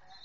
that.